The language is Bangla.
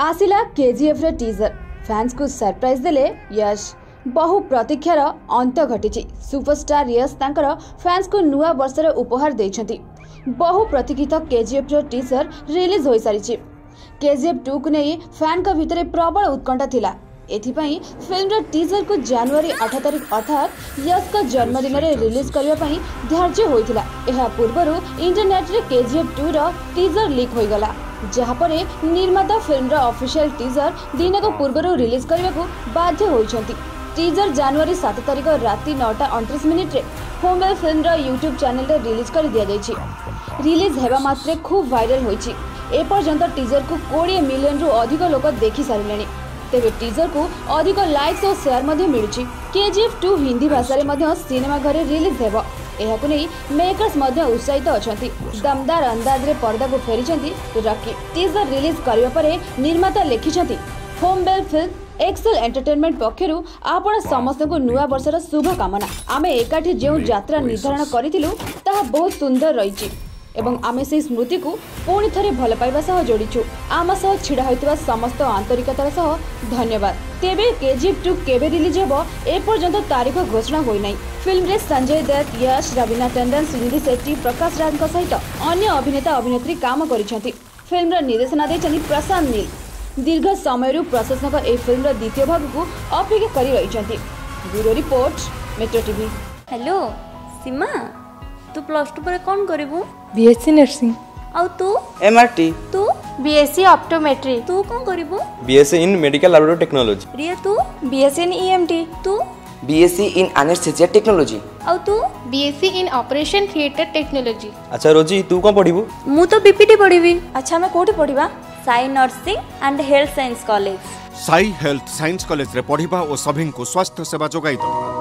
आसला के केजीएफ टीजर फैंस को सरप्राइज दे यश बहु प्रतीक्षार अंत घटी सुपरस्टार यशर फैंस को नुआ बर्षर उपहार दे बहु प्रतीक्षित के केजीएफ टीजर रिलीज हो सारी एफ टू को नहीं फैन भितर प्रबल उत्कंठा एथपाई फिल्मर टीजर को जानुरी आठ तारीख अर्थात यश का जन्मदिन में रिलीज करने धार्ज होता यह पूर्व इंटरनेट के जि एफ टूर टीजर लिक् होगा जहाँपर निर्माता फिल्म अफिशियाल टीजर दिनक पूर्व रिलीज करने को बाध्य टीजर जानुरी सत तारीख राति नौटा अंतीस मिनिट्रे होमवेल फिल्म यूट्यूब चेल रिलीज कर दि जाए रिलीज होगा मात्रे खूब भाइराल होपर्यंत टीजर को कोड़े मिलियन रु अधिक लोक देखि सारे ତେବେ ଟିଜରକୁ ଅଧିକ ଲାଇକ୍ସ ଓ ସେୟାର ମଧ୍ୟ ମିଳୁଛି କେଜିଏଫ୍ ଟୁ ହିନ୍ଦୀ ଭାଷାରେ ମଧ୍ୟ ସିନେମା ଘରେ ରିଲିଜ୍ ହେବ ଏହାକୁ ନେଇ ମେକର୍ସ ମଧ୍ୟ ଉତ୍ସାହିତ ଅଛନ୍ତି ଦମଦାର ଅନ୍ଦାଜରେ ପର୍ଦ୍ଦାକୁ ଫେରିଛନ୍ତି ରକି ଟିଜର ରିଲିଜ୍ କରିବା ପରେ ନିର୍ମାତା ଲେଖିଛନ୍ତି ହୋମବେଲ୍ ଫିଲ୍ମ ଏକ୍ସେଲ୍ ଏଣ୍ଟରଟେନମେଣ୍ଟ ପକ୍ଷରୁ ଆପଣ ସମସ୍ତଙ୍କୁ ନୂଆ ବର୍ଷର ଶୁଭକାମନା ଆମେ ଏକାଠି ଯେଉଁ ଯାତ୍ରା ନିର୍ଦ୍ଧାରଣ କରିଥିଲୁ ତାହା ବହୁତ ସୁନ୍ଦର ରହିଛି ଏବଂ ଆମେ ସେହି ସ୍ମୃତିକୁ ପୁଣି ଥରେ ଭଲ ପାଇବା ସହ ଯୋଡ଼ିଛୁ ଆମ ସହ ଛିଡ଼ା ହୋଇଥିବା ସମସ୍ତ ଆନ୍ତରିକତାର ସହ ଧନ୍ୟବାଦ ତେବେ କେଜିଏଫ୍ ଟୁ କେବେ ରିଲିଜ୍ ହେବ ଏପର୍ଯ୍ୟନ୍ତ ତାରିଖ ଘୋଷଣା ହୋଇନାହିଁ ଫିଲ୍ମରେ ସଞ୍ଜୟ ଦତ୍ତ ୟଶ୍ ରବୀନା ଟଣ୍ଡନ ସିନ୍ଧି ସେଟ୍ଟି ପ୍ରକାଶ ରାଜଙ୍କ ସହିତ ଅନ୍ୟ ଅଭିନେତା ଅଭିନେତ୍ରୀ କାମ କରିଛନ୍ତି ଫିଲ୍ମର ନିର୍ଦ୍ଦେଶନା ଦେଇଛନ୍ତି ପ୍ରଶାନ୍ତ ନୀଲ ଦୀର୍ଘ ସମୟରୁ ପ୍ରଶାସକ ଏହି ଫିଲ୍ମର ଦ୍ୱିତୀୟ ଭାଗକୁ ଅପେକ୍ଷା କରି ରହିଛନ୍ତି bureau report metro TV hello Seema ତୁ ପ୍ଲସ୍ ଟୁ ପରେ କ'ଣ କରିବୁ ବିଏସ୍ସି ନର୍ସିଂ ଆଉ ତୁ ଏମଆରଟି ତୁ বিএসসি অপটোমেট্রি তুই কোন করিব BSc in medical laboratory technology Riya তু বিএসসি ইন ইএমটি তু বিএসসি ইন অ্যানেস্থেসিয়া টেকনোলজি আউ তু BSc in operation theatre technology আচ্ছা রোজি তু কোন পড়িবু মু তো বিপিটি পড়িবি আচ্ছা আমি কোটি পড়িবা Sai nursing and health science college Sai health science college রে পড়িবা ও সভিঙ্কু স্বাস্থ্য সেবা যোগাই দেবা